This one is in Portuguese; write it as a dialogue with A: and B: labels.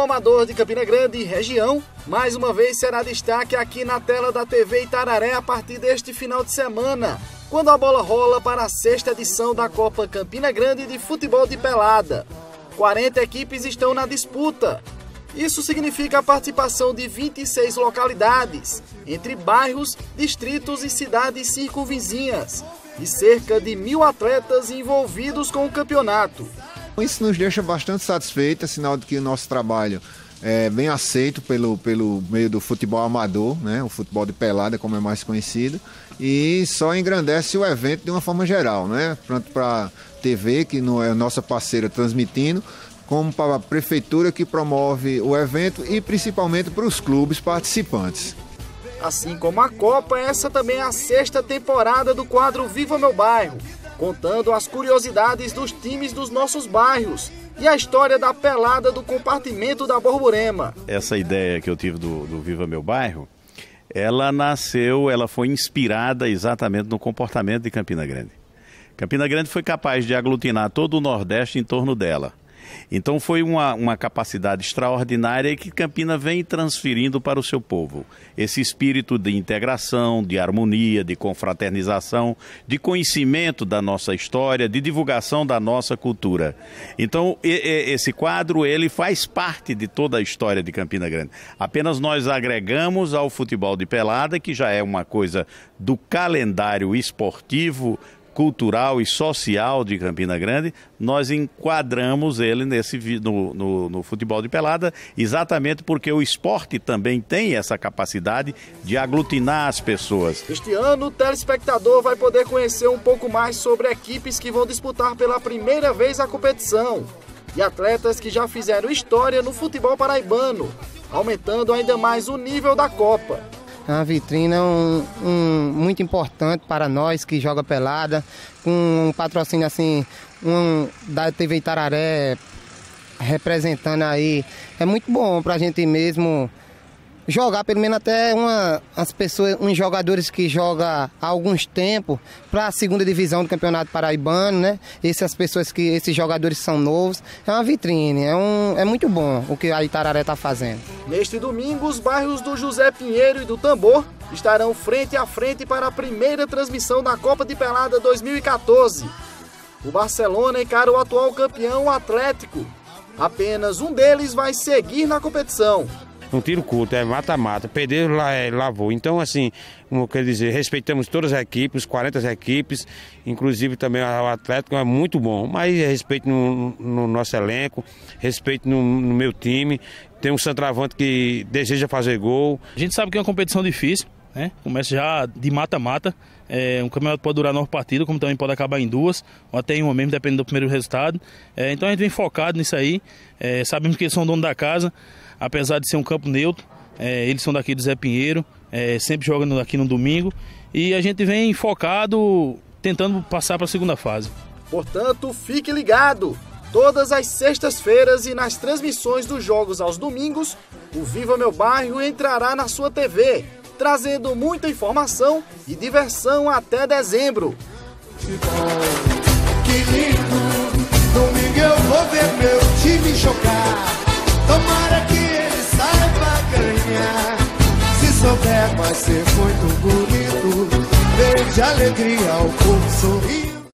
A: amador de Campina Grande e região, mais uma vez será destaque aqui na tela da TV Itararé a partir deste final de semana, quando a bola rola para a sexta edição da Copa Campina Grande de Futebol de Pelada. 40 equipes estão na disputa. Isso significa a participação de 26 localidades, entre bairros, distritos e cidades circunvizinhas, e cerca de mil atletas envolvidos com o campeonato.
B: Isso nos deixa bastante satisfeitos, é sinal de que o nosso trabalho é bem aceito pelo, pelo meio do futebol amador, né? o futebol de pelada, como é mais conhecido, e só engrandece o evento de uma forma geral, né? tanto para a TV, que não é nossa parceira transmitindo, como para a prefeitura que promove o evento e principalmente para os clubes participantes.
A: Assim como a Copa, essa também é a sexta temporada do quadro Viva Meu Bairro, contando as curiosidades dos times dos nossos bairros e a história da pelada do compartimento da Borborema.
C: Essa ideia que eu tive do, do Viva Meu Bairro, ela nasceu, ela foi inspirada exatamente no comportamento de Campina Grande. Campina Grande foi capaz de aglutinar todo o Nordeste em torno dela. Então foi uma, uma capacidade extraordinária que Campina vem transferindo para o seu povo. Esse espírito de integração, de harmonia, de confraternização, de conhecimento da nossa história, de divulgação da nossa cultura. Então esse quadro ele faz parte de toda a história de Campina Grande. Apenas nós agregamos ao futebol de pelada, que já é uma coisa do calendário esportivo cultural e social de Campina Grande, nós enquadramos ele nesse no, no, no, futebol de pelada, exatamente porque o esporte também tem essa capacidade de aglutinar as pessoas.
A: Este ano, o telespectador vai poder conhecer um pouco mais sobre equipes que vão disputar pela primeira vez a competição e atletas que já fizeram história no futebol paraibano, aumentando ainda mais o nível da Copa.
D: É uma vitrine um, um, muito importante para nós que joga pelada, com um patrocínio assim, um, da TV Itararé representando aí. É muito bom para a gente mesmo jogar pelo menos até uma, as pessoas, uns jogadores que jogam há alguns tempos para a segunda divisão do Campeonato Paraibano, né? Essas pessoas que esses jogadores são novos, é uma vitrine, é, um, é muito bom o que a Itararé está fazendo.
A: Neste domingo, os bairros do José Pinheiro e do Tambor estarão frente a frente para a primeira transmissão da Copa de Pelada 2014. O Barcelona encara o atual campeão Atlético. Apenas um deles vai seguir na competição
E: um tiro curto, é mata-mata. Perder, é, lavou. Então, assim, como quer dizer, respeitamos todas as equipes, 40 equipes, inclusive também o Atlético é muito bom. Mas respeito no, no nosso elenco, respeito no, no meu time. Tem um centroavante que deseja fazer gol.
F: A gente sabe que é uma competição difícil. Né? Começa já de mata-mata. É, um campeonato pode durar nove partidas, como também pode acabar em duas, ou até em uma mesmo, dependendo do primeiro resultado. É, então a gente vem focado nisso aí. É, sabemos que eles são dono da casa apesar de ser um campo neutro, é, eles são daqui do Zé Pinheiro, é, sempre jogando aqui no domingo. E a gente vem focado, tentando passar para a segunda fase.
A: Portanto, fique ligado! Todas as sextas-feiras e nas transmissões dos jogos aos domingos, o Viva Meu Bairro entrará na sua TV, trazendo muita informação e diversão até dezembro. Que lindo! Domingo eu vou ver meu time jogar. Tomara que souber, vai ser muito bonito. Veja alegria ao povo sorrir.